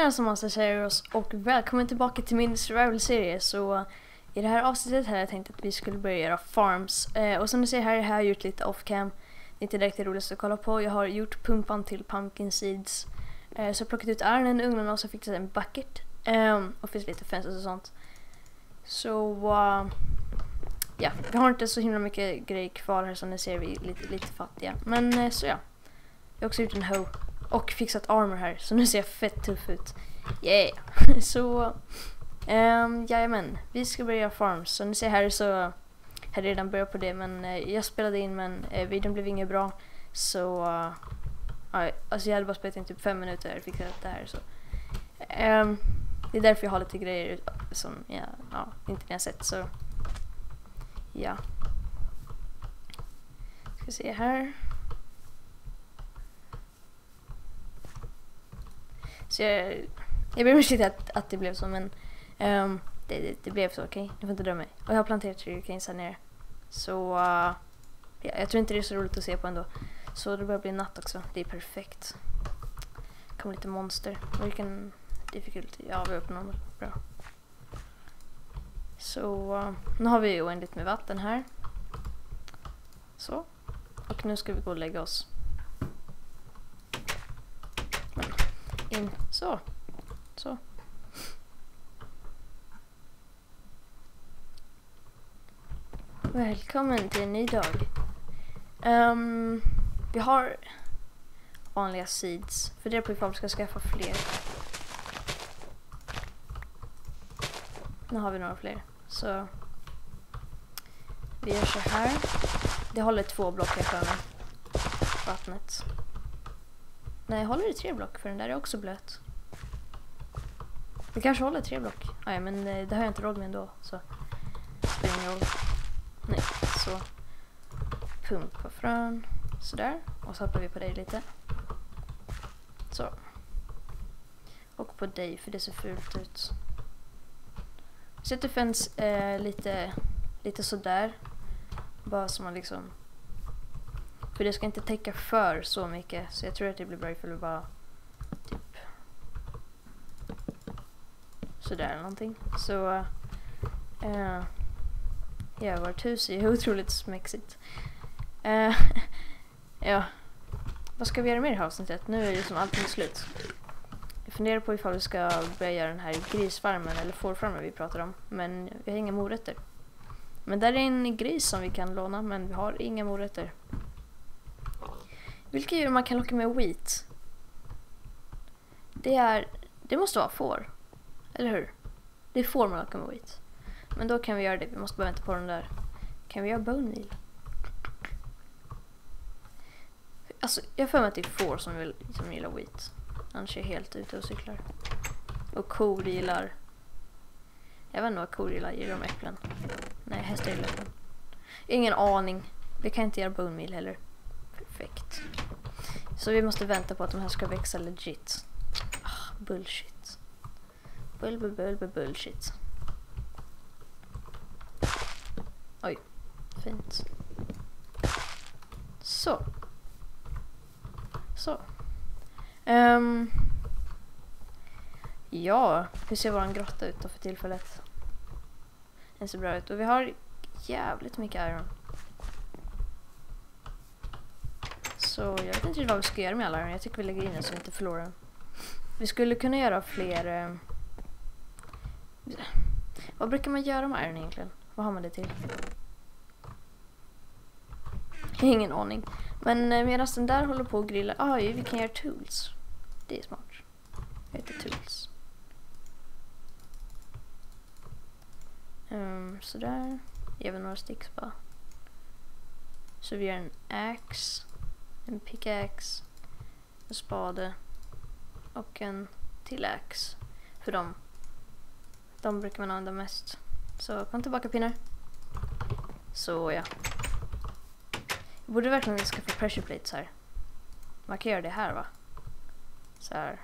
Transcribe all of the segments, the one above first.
Tjena som Monster Serios och välkommen tillbaka till min survival-serie. Så i det här avsnittet hade jag tänkt att vi skulle börja göra farms. Eh, och som ni ser här har jag gjort lite off-cam. Det är inte direkt det roligaste att kolla på. Jag har gjort pumpan till pumpkin seeds. Eh, så jag har plockat ut ironen, ugnarna och så fixat en bucket. Eh, och finns lite fönster och sånt. Så uh, ja, vi har inte så himla mycket grejer kvar här som ni ser. Vi är lite, lite fattiga. Men eh, så ja. Jag har också gjort en hoe. Och fixat armor här, så nu ser jag fett tuff ut. Yeah! så, um, jajamän. Vi ska börja göra farms. Så ni ser här så har jag redan börjat på det, men uh, jag spelade in men uh, videon blev inget bra. Så, uh, alltså jag hade bara spelat in typ fem minuter och fixat det här. Så. Um, det är därför jag har lite grejer som jag ja, inte ni har sett. Så, ja. Ska se här. Så jag, jag ber om ursäkt att, att det blev så men um, det, det, det, blev så, okej? Okay? Du får inte döma mig. Och jag har planterat sugarcanes här nere. Så uh, ja, jag tror inte det är så roligt att se på ändå. Så det börjar bli natt också. Det är perfekt. Det kommer lite monster. Vilken difficulty? Ja, vi öppnar dem. Bra. Så uh, nu har vi oändligt med vatten här. Så. Och nu ska vi gå och lägga oss. Någonting. Så. Så. Välkommen till en ny dag. Um, vi har vanliga seeds. Funderar på ifall vi ska skaffa fler. Nu har vi några fler. Så vi gör så här. Det håller två block här för mig. Vattnet. Nej, håller det tre block? För den där är också blöt. Det kanske håller tre block. Ah, ja, men eh, det har jag inte råd med ändå. Så spelar ingen roll. Nej, så. Pumpa frön. Sådär. Och så hoppar vi på dig lite. Så. Och på dig, för det ser fult ut. Sätter fens eh, lite, lite sådär. Bara så man liksom för det ska inte täcka för så mycket. Så jag tror att det blir bra ifall vi bara typ sådär eller någonting. Så uh, ja, vårt hus är otroligt smexigt. Uh, ja, vad ska vi göra mer i avsnittet? Nu är ju som allting slut. Jag funderar på ifall vi ska börja göra den här grisfarmen eller fårfarmen vi pratar om. Men vi har inga morötter. Men där är en gris som vi kan låna men vi har inga morötter. Vilka djur man kan locka med wheat? Det är... Det måste vara får. Eller hur? Det är får man lockar med wheat. Men då kan vi göra det. Vi måste bara vänta på den där. Kan vi göra bone meal? Alltså, jag har för mig att det är får som, vill, som gillar wheat. Annars är jag helt ute och cyklar. Och kor gillar... Jag vet inte vad kor gillar. Gillar de äpplen? Nej, hästar gillar äpplen. Ingen aning. Vi kan inte göra bone meal heller. Perfekt. Så vi måste vänta på att de här ska växa legit. Ah, bullshit. Bull, bull, bull, bull, bullshit. Oj, fint. Så. Så. Um, ja, hur ser våran grotta ut då för tillfället? Den ser bra ut och vi har jävligt mycket iron. Så jag vet inte riktigt vad vi ska göra med alla den. Jag tycker vi lägger in den så vi inte förlorar den. Vi skulle kunna göra fler... Eh... Vad brukar man göra med iron egentligen? Vad har man det till? Ingen aning. Men eh, medan den där håller på att grilla... Ah, vi kan göra tools. Det är smart. Jag heter tools. Ehm, um, sådär. Ger vi några sticks bara. Så vi gör en axe en pickaxe, en spade och en till ax. För dem. De brukar man använda mest. Så kom tillbaka pinnar. Så ja. Jag borde verkligen skaffa pressure plates här. Man kan göra det här va? Så här.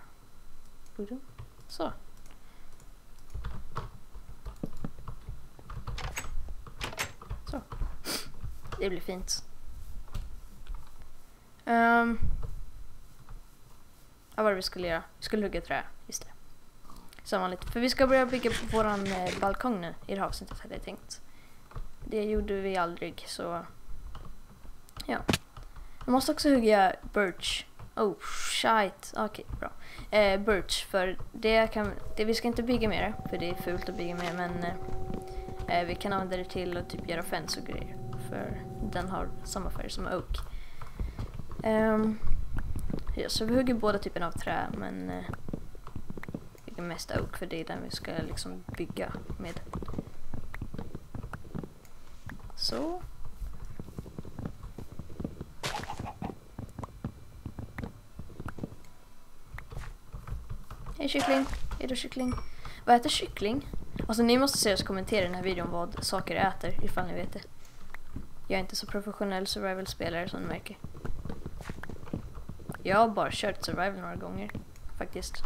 Så. Så. Det blir fint. Um, vad var det vi skulle göra? Vi skulle hugga trä, just det. som vanligt. För vi ska börja bygga på våran eh, balkong nu i det här avsnittet hade jag tänkt. Det gjorde vi aldrig så ja. Jag måste också hugga birch. Oh shit, okej okay, bra. Eh, birch för det kan, det, vi ska inte bygga mer för det är fult att bygga mer men eh, eh vi kan använda det till att typ göra fens och grejer. För den har samma färg som oak. Um, ja, så vi hugger båda typerna av trä men eh, uh, det är mest oak för det är den vi ska liksom bygga med. Så. Hej kyckling, är du kyckling? Vad äter kyckling? Alltså ni måste se oss kommentera i den här videon vad saker äter ifall ni vet det. Jag är inte så professionell survival-spelare som ni märker. Jag har bara kört survival några gånger faktiskt.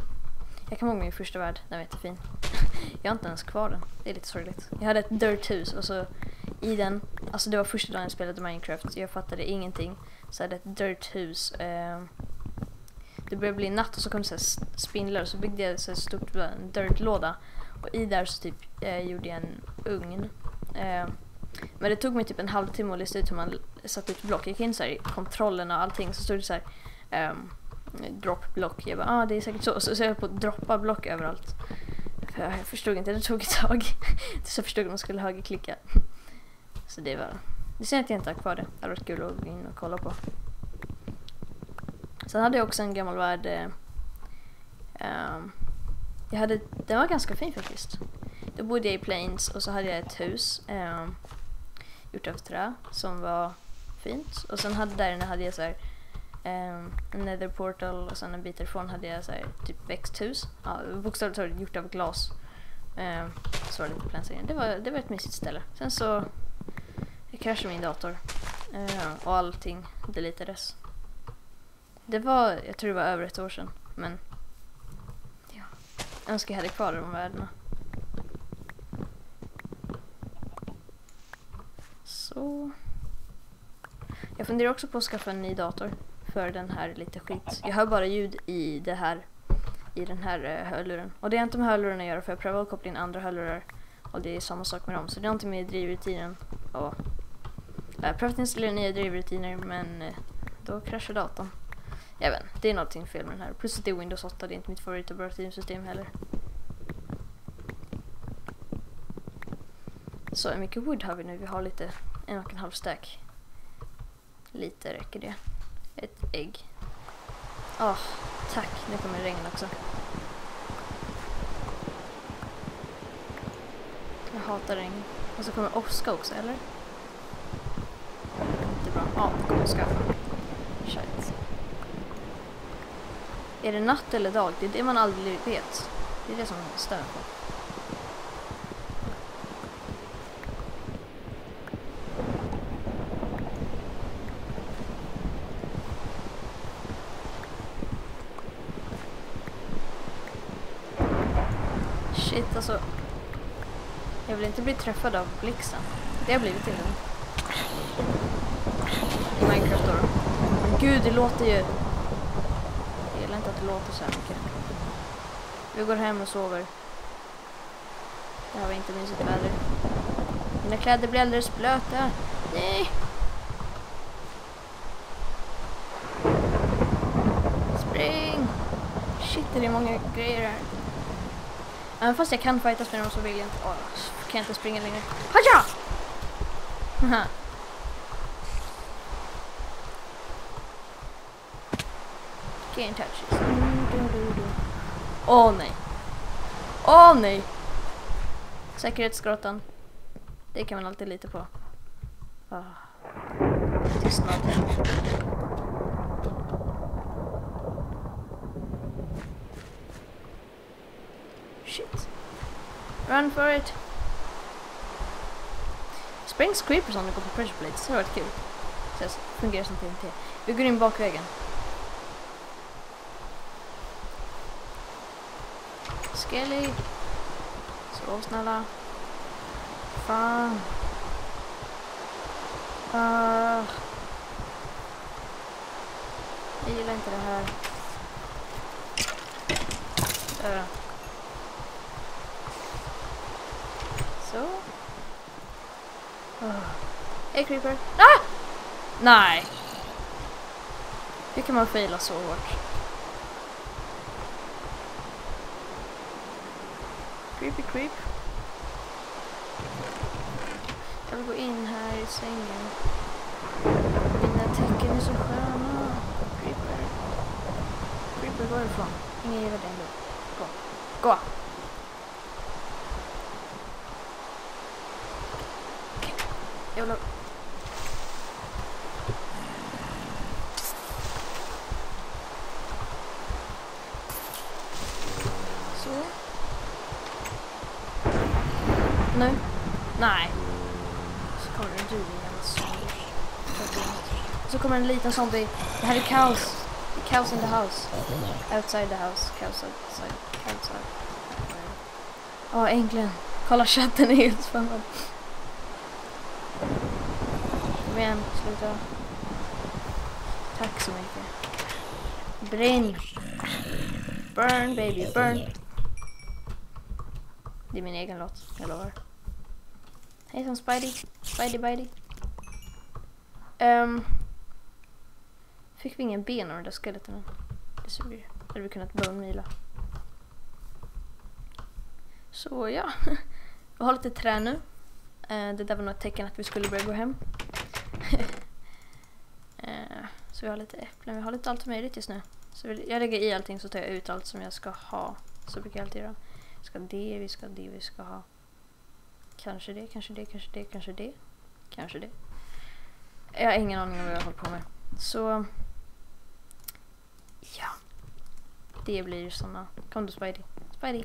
Jag kommer ihåg min första värld, den var jättefin. jag har inte ens kvar den, det är lite sorgligt. Jag hade ett dirt hus och så i den, alltså det var första dagen jag spelade Minecraft, jag fattade ingenting. Så jag hade ett dirt hus. Eh, det började bli natt och så kom det så spindlar och så byggde jag så stort en dirt-låda. Och i där så typ eh, gjorde jag en ugn. Eh, men det tog mig typ en halvtimme att lista ut hur man satte ut block. Jag gick in så här i kontrollen och allting så stod det så här Ehm, um, drop block. Jag bara, ah det är säkert så. Så, så jag på att droppa block överallt. För jag förstod inte, det tog ett tag. Tills jag förstod att man skulle högerklicka. Så det var, det ser att jag inte har kvar det. Det hade varit kul att gå in och kolla på. Sen hade jag också en gammal värld. Eh, ehm, jag hade, den var ganska fin faktiskt. Då bodde jag i Plains och så hade jag ett hus eh, gjort av trä som var fint. Och sen hade där inne hade jag så här, Um, nether portal och sen en bit ifrån hade jag så här, typ växthus. Ja, bokstavligt talat gjort av glas. Um, så var det lite. Det var, det var ett mysigt ställe. Sen så kraschade min dator uh, och allting deletades. Det var, jag tror det var över ett år sedan, men ja, jag önskar jag hade kvar de värdena. Så. Jag funderar också på att skaffa en ny dator för den här lite skit. Jag hör bara ljud i det här i den här eh, hörluren. Och det är inte med hörlurarna att göra för jag prövade att koppla in andra hörlurar och det är samma sak med dem. Så det är inte med drivrutinen. Och eh, jag har prövat att installera nya drivrutiner men eh, då kraschar datorn. Jag vet det är någonting fel med den här. Plus att det är Windows 8, det är inte mitt favoritoperativsystem heller. Så hur mycket wood har vi nu? Vi har lite, en och en halv stack. Lite räcker det. Ett ägg. Åh, oh, tack. Nu kommer regn också. Jag hatar regn. Och så kommer åska också, eller? Inte bra. Ja, det kommer åska. Shit. Är det natt eller dag? Det är det man aldrig vet. Det är det som stör på. Shit alltså. Jag vill inte bli träffad av blixten. Det har blivit till nu. I Minecraft då. Men gud, det låter ju... Jag gillar inte att det låter så här mycket. Vi går hem och sover. Det här var inte mysigt väder. Mina kläder blir alldeles blöta. Nej! Spring! Shit, det är många grejer här. Även fast jag kan fightas med dem så vill jag inte. Åh, kan jag inte springa längre. Haja! Haha. Can't touch. Åh oh, nej. Åh oh, nej. Säkerhetsgrottan. Det kan man alltid lita på. Oh. Tystnad. Shit. Run for it. Springs creepers om det går på pressure plates. Det har varit kul. Så det fungerar som TNT. Vi går in bakvägen. Skelly. Så snälla. Fan. Uh. Jag gillar inte det här. Uh. Så. Ah. Oh. Hej creeper. Ah! Nej. Hur kan man faila så hårt? Creepy creep. Jag vill gå in här i sängen. Mina tecken är så sköna. Creeper. Creeper, gå ifrån. Ingen gillar den då. Gå. Gå. Jävlar. Så. Nu. Nej. Så kommer det en jävla zombie. Så kommer en liten zombie. Det här är kaos. Kaos in the house. Outside the house. Kaos outside. Outside. Ja, äntligen. Kolla chatten är helt spännande. Kom igen, sluta. Tack så mycket. Brinn! Burn baby, burn! Det är min egen låt, jag lovar. Hejsan Spidey, Spidey Bidey. Um, fick vi ingen ben av den där skeletten? Det ser vi. Hade vi kunnat bone Så ja, vi har lite trä nu. Uh, det där var nog ett tecken att vi skulle börja gå hem. Eh, så vi har lite äpplen, vi har lite allt möjligt just nu. Så jag lägger i allting så tar jag ut allt som jag ska ha. Så brukar jag alltid göra. Vi ska ha det, vi ska ha det, vi ska ha kanske det, kanske det, kanske det, kanske det, kanske det. Jag har ingen aning om vad jag håller på med. Så ja, det blir såna. Kom då Spidey. Spidey.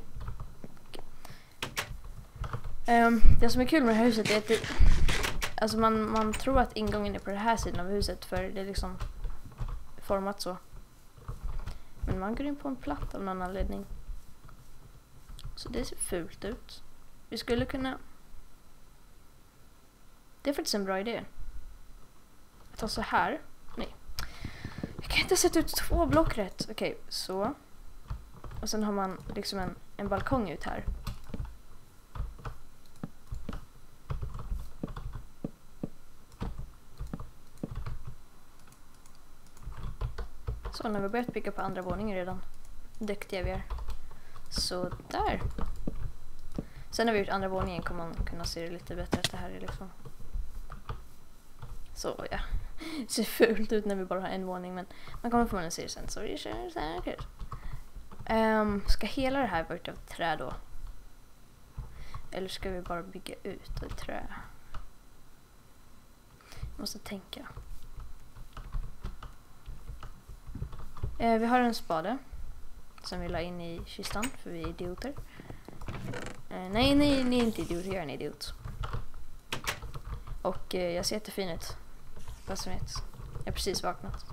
Um, det som är kul med det här huset är att det, alltså man, man tror att ingången är på den här sidan av huset för det är liksom format så. Men man går in på en platt av någon anledning. Så det ser fult ut. Vi skulle kunna... Det är faktiskt en bra idé. Att ta så här. Nej. Jag kan inte sätta ut två block rätt. Okej, okay, så. Och sen har man liksom en, en balkong ut här. Och nu har vi börjat bygga på andra våningen redan. Duktiga vi är. Så där. Sen när vi gjort andra våningen kommer man kunna se det lite bättre att det här är liksom... Så ja. Det ser fult ut när vi bara har en våning men man kommer förmodligen se det sen så det känns säkert. Um, ska hela det här vara av trä då? Eller ska vi bara bygga ut av trä? Jag måste tänka. Eh, vi har en spade som vi la in i kistan för vi är idioter. Eh, nej, nej, ni är inte idioter, jag är en idiot. Och eh, jag ser jättefin ut. Vad som vet. Jag har precis vaknat.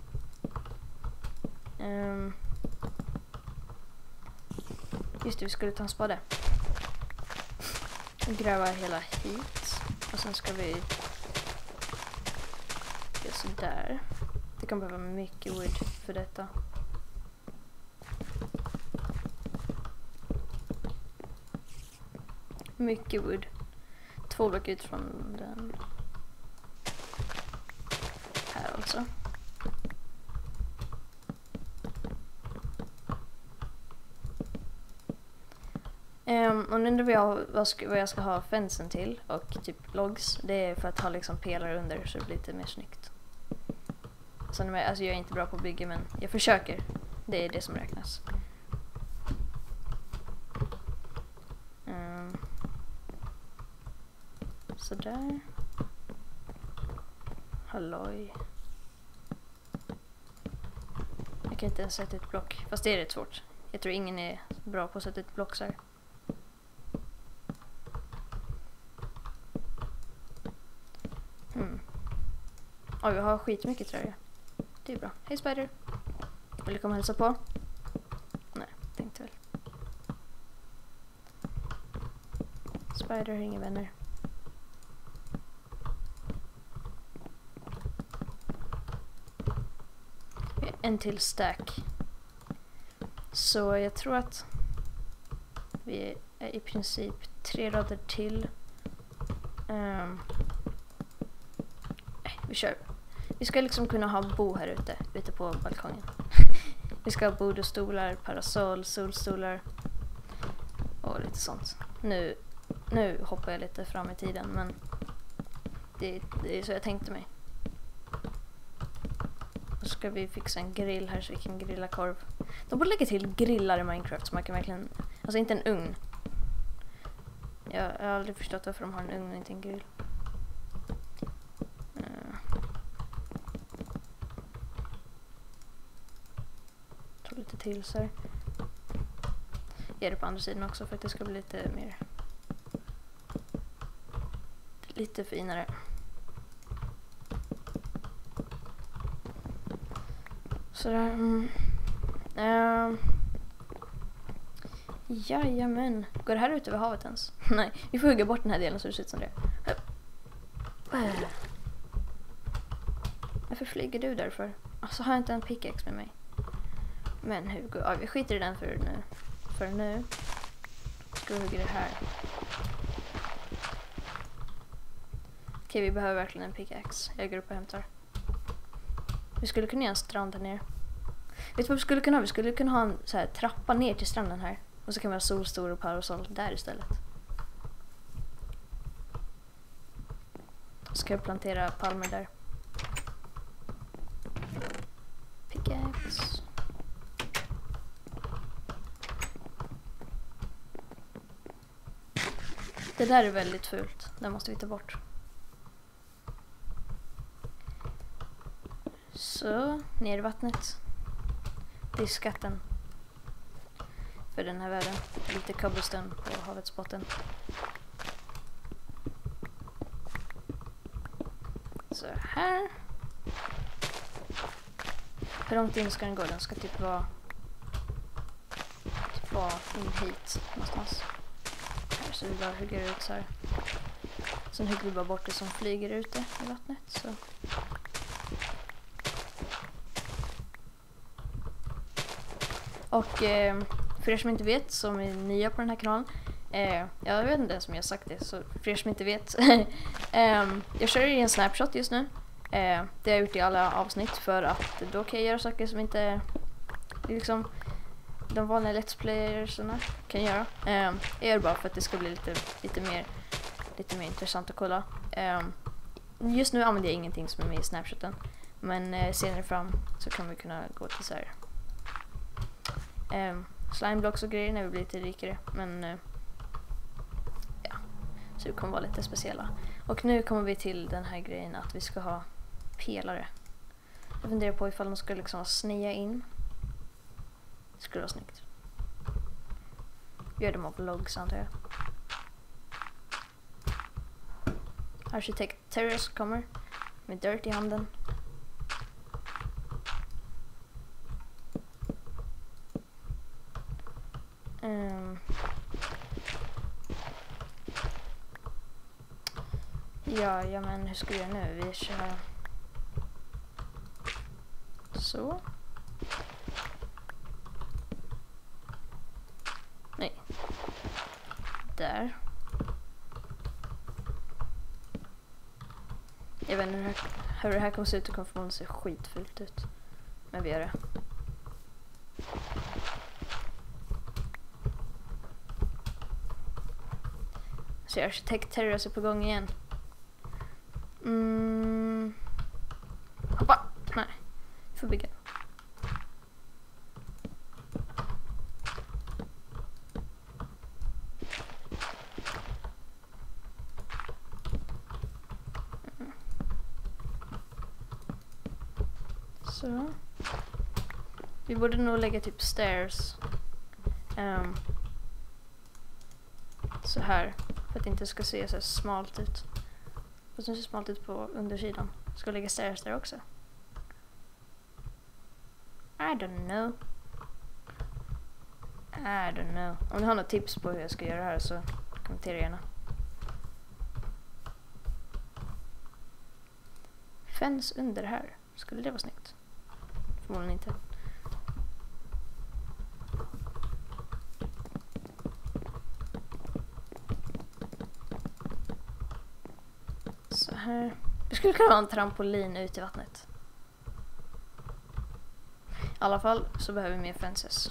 Um, just det, vi skulle ta en spade. Och Gräva hela hit. Och sen ska vi göra sådär. Det kommer behöva mycket wood för detta. Mycket wood. Två block ut från den. Här alltså. Um, och nu undrar jag vad, ska, vad jag ska ha fensen till och typ logs. Det är för att ha liksom pelare under så det blir lite mer snyggt. Sen, alltså jag är inte bra på att bygga men jag försöker. Det är det som räknas. Sådär. Halloj. Jag kan inte ens sätta ett block. Fast det är rätt svårt. Jag tror ingen är bra på att sätta ett block så här. Hmm. Oj, vi har skitmycket tröja. Det är bra. Hej Spider! Vill du komma och hälsa på? Nej, tänkte väl. Spider har inga vänner. En till stack. Så jag tror att vi är i princip tre rader till Um, vi kör. Vi ska liksom kunna ha bo här ute, ute på balkongen. vi ska ha bord och stolar, parasoll, solstolar och lite sånt. Nu, nu hoppar jag lite fram i tiden men det, det är så jag tänkte mig. Ska vi fixa en grill här så vi kan grilla korv. De borde lägga till grillar i Minecraft så man kan verkligen, alltså inte en ugn. Jag, jag har aldrig förstått varför de har en ugn och inte en grill. Uh. Ta lite till så här. Ge det på andra sidan också för att det ska bli lite mer lite finare. Sådär. Mm. Uh. Jajamän. Går det här ut över havet ens? Nej, vi får hugga bort den här delen så det ser ut som det. Varför flyger du därför? Alltså har jag inte en pickaxe med mig. Men Hugo, ja, vi skiter i den för nu. För nu ska vi hugga det här. Okej, vi behöver verkligen en pickaxe. Jag går upp och hämtar. Vi skulle kunna göra en strand här nere. Vet du vad vi skulle kunna ha? Vi skulle kunna ha en så här, trappa ner till stranden här. Och så kan vi ha solstol och parasoll där istället. Så ska jag plantera palmer där. Pickaxe. Det där är väldigt fult. Det måste vi ta bort. Så, ner i vattnet. Det är skatten. För den här världen. Lite cobblestone på havets botten. Så här. Hur långt in ska den gå? Den ska typ vara... Typ vara in hit någonstans. Här, så vi bara hugger ut så här. Sen hugger vi bara bort det som flyger ute i vattnet. Så. Och eh, för er som inte vet, som är nya på den här kanalen, eh, jag vet inte ens om jag har sagt det, så för er som inte vet. eh, jag kör i en snapshot just nu. Eh, det har jag gjort i alla avsnitt för att då kan jag göra saker som inte liksom de vanliga Let's Playersarna kan göra. Eh, jag gör det bara för att det ska bli lite, lite, mer, lite mer intressant att kolla. Eh, just nu använder jag ingenting som är med i snapshoten. Men eh, senare fram så kommer vi kunna gå till så här eh, slimeblocks och grejer när vi blir lite rikare. Men eh, ja, så vi kommer vara lite speciella. Och nu kommer vi till den här grejen att vi ska ha pelare. Jag funderar på ifall de skulle liksom snea in. Det skulle vara snyggt. Gör dem av logs antar jag. Arkitekt Terrace kommer med dirt i handen. Um. Ja, ja men hur ska vi göra nu? Vi kör... Så. Nej. Där. Jag vet inte hur, hur det här kommer se ut. Det kommer förmodligen se skitfult ut. Men vi gör det. Så arkitekt Terrace är på gång igen. Mm. Hoppa! Nej, vi får bygga. Så. Vi borde nog lägga typ stairs. Um, så här. För att det inte ska se så smalt ut. Fast nu ser smalt ut på undersidan. Ska lägga stairs där också? I don't know. I don't know. Om ni har några tips på hur jag ska göra det här så kommentera gärna. Fens under här. Skulle det vara snyggt? Förmodligen inte. Så här. Det skulle kunna vara en trampolin ut i vattnet. I alla fall så behöver vi mer fences.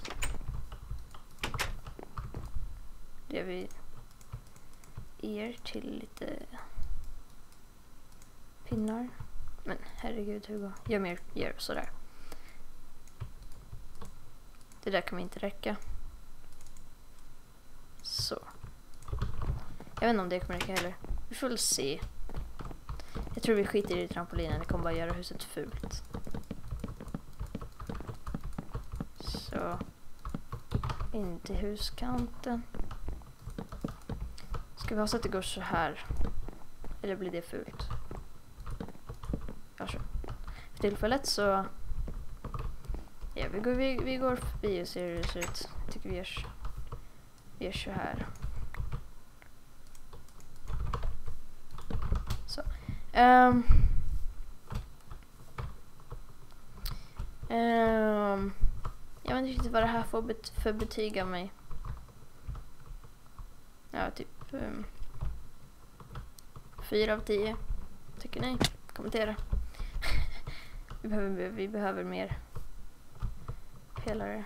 Det gör vi er till lite pinnar. Men herregud Hugo, gör mer, gör sådär. Det där kommer inte räcka. Så. Jag vet inte om det kommer räcka heller. Vi får väl se. Jag tror vi skiter i trampolinen, det kommer bara göra huset fult. Så. In till huskanten. Ska vi ha så att det går så här? Eller blir det fult? Ja, så. För tillfället så... Ja, vi går, vi, vi går förbi och ser hur det ser ut. Jag tycker vi gör, vi gör så här. Så. Um, um, jag vet inte vad det här får bet för betyg av mig. Ja, typ ehm. um, 4 av 10. Tycker ni? Kommentera. vi, behöver, vi behöver mer pelare.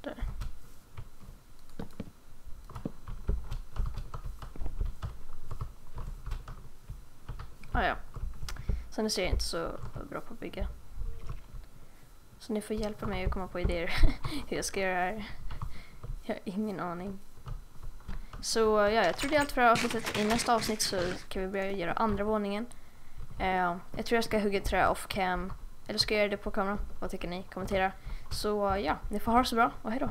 Där. Ah, ja. Sen ser jag inte så bra på att bygga. Så ni får hjälpa mig att komma på idéer hur jag ska göra det här. Jag har ingen aning. Så ja, jag tror det är allt för det här avsnittet. I nästa avsnitt så kan vi börja göra andra våningen. Uh, jag tror jag ska hugga trä off cam. Eller ska jag göra det på kameran? Vad tycker ni? Kommentera. Så ja, ni får ha det så bra och hejdå.